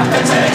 have to take